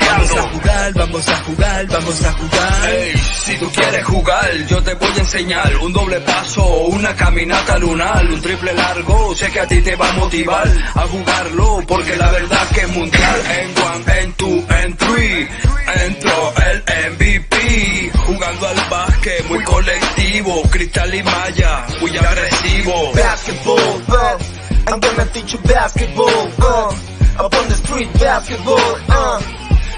Vamos a jugar, vamos a jugar, vamos a jugar. Si tú quieres jugar, yo te voy a enseñar un doble paso, una caminata lunar, un triple largo. Sé que a ti te va a motivar a jugarlo, porque la verdad que es mundial. En one, en two, en three, entró el MVP. Jugando al básquet, muy colectivo, cristal y malla, muy agresivo. basketball, uh, I'm gonna teach you basketball, uh, up on the street basketball, uh,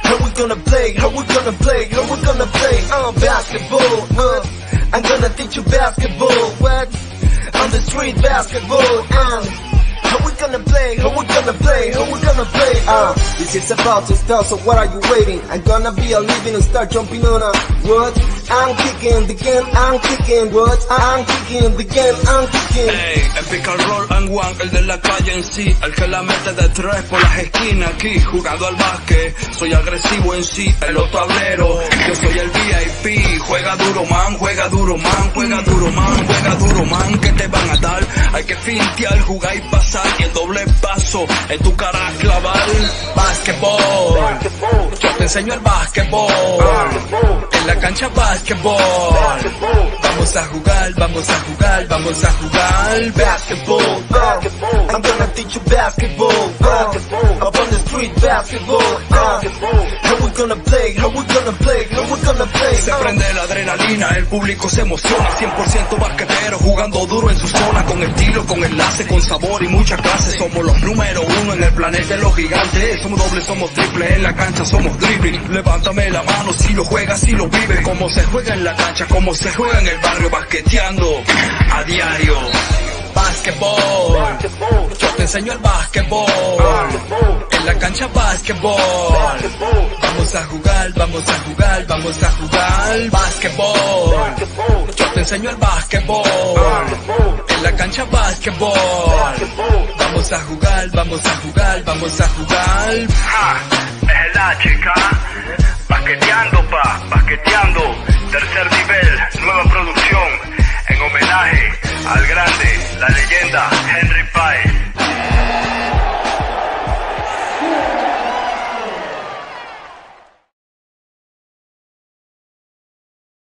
how we gonna play, how we gonna play, how we gonna play, uh, basketball, uh, I'm gonna teach you basketball, what, on the street basketball, uh, how we gonna play, how we gonna play, how we gonna play, uh, this is about to start, so what are you waiting? I'm gonna be a living and start jumping on a, what, I'm kicking the game, I'm kicking, what, I'm kicking the game, I'm kicking. Ey, el pick and roll and one, el de la calle en sí, el que la mete de tres por las esquinas aquí, jugando al básquet, soy agresivo en sí, en los tableros, yo soy el VIP, juega duro man, juega duro man, juega duro man, juega duro man, que te van a dar, hay que fintear, jugar y pasar, y el doble paso, en tu cara clavar, básquetbol, yo te enseño el básquetbol, en la cancha básquetbol, vamos a jugar, vamos a jugar, vamos a jugar, basketball, I'm gonna teach you basketball, up on the street basketball, gonna play, how we gonna play, how we gonna play, Se prende la adrenalina, el público se emociona, 100% basquetero, jugando duro en su zona, con estilo, con enlace, con sabor y mucha clase. Somos los número uno en el planeta de los gigantes. Somos dobles, somos triples, en la cancha somos dribbling. Levántame la mano si lo juegas, si lo vives, como se juega en la cancha, como se juega en el barrio, basqueteando a diario. Básquetbol, yo te enseño el básquetbol, básquetbol. Vamos a jugar, vamos a jugar, vamos a jugar básquetbol. Yo te enseño el básquetbol, en la cancha básquetbol. Vamos a jugar, vamos a jugar, vamos a jugar. Ja, es la chica. Paqueteando, pa, paqueteando. Tercer nivel, nueva producción. En homenaje al grande, la leyenda Henry Páez.